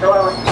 Hello.